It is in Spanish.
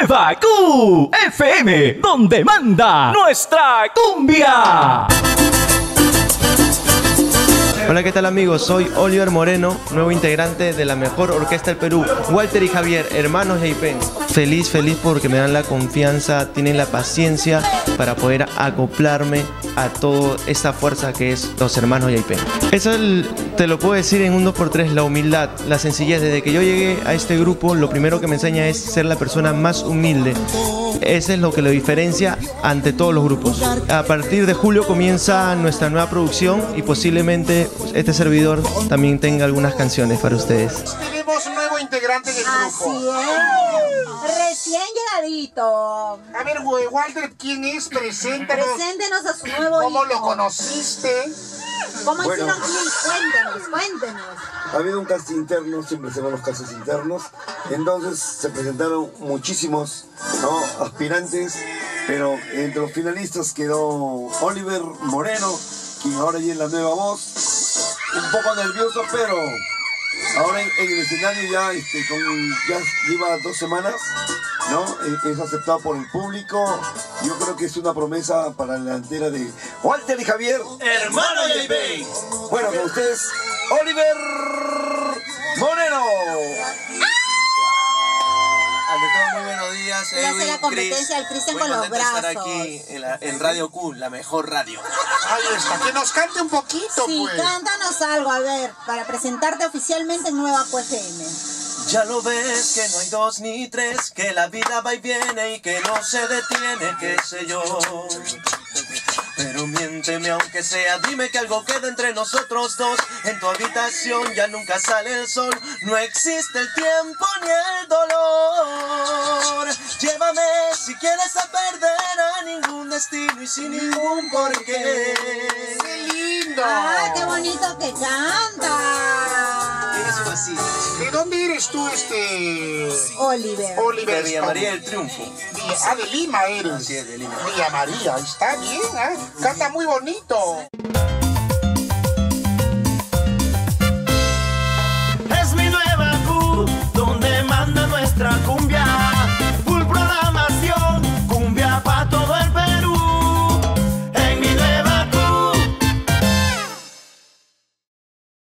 nueva QFM, donde manda nuestra cumbia. Hola, ¿qué tal amigos? Soy Oliver Moreno, nuevo integrante de la mejor orquesta del Perú, Walter y Javier, hermanos Pen. Feliz, feliz porque me dan la confianza, tienen la paciencia para poder acoplarme a toda esta fuerza que es los hermanos Pen. Eso te lo puedo decir en un 2x3, la humildad, la sencillez. Desde que yo llegué a este grupo, lo primero que me enseña es ser la persona más humilde. Ese es lo que lo diferencia ante todos los grupos. A partir de julio comienza nuestra nueva producción y posiblemente este servidor también tenga algunas canciones para ustedes. Tenemos un nuevo integrante del grupo. Así es. Recién llegadito. A ver, Walter, ¿quién es? Preséntanos. Preséntenos a su nuevo ¿Cómo hijo. lo conociste? ¿Cómo Bueno. hicieron? Cuéntenos, cuéntenos. Ha habido un casting interno, siempre se ven los casos internos. Entonces se presentaron muchísimos ¿no? aspirantes, pero entre los finalistas quedó Oliver Moreno, quien ahora ya es la nueva voz. Un poco nervioso, pero ahora en, en el escenario ya, este, con, ya lleva dos semanas, ¿no? Es aceptado por el público. Yo creo que es una promesa para la delantera de Walter y Javier. Hermano J-Bay. Bueno, con ustedes, Oliver Moreno. Ante todo, muy buenos días. Le hace la competencia al Cristian Muy con los contento de estar brazos. aquí en, la- en Radio Q, la mejor radio. Ahí está, que nos cante un poquito, Sí, pues. cántanos algo, a ver, para presentarte oficialmente en Nueva QFM. Ya lo ves que no hay dos ni tres, que la vida va y viene y que no se detiene, qué sé yo. Pero miénteme aunque sea, dime que algo queda entre nosotros dos. En tu habitación ya nunca sale el sol, no existe el tiempo ni el dolor. Llévame si quieres a perder a ningún destino y sin ningún porqué. ¡Qué lindo! ¡Ah, qué bonito que canta! Eres fácil. ¿De dónde eres tú, este... Oliver. Oliver? De Villa María del Triunfo. Villa- Ah, de Lima eres. Es, de Lima. Villa María, está bien, ¿ah? Canta muy bonito.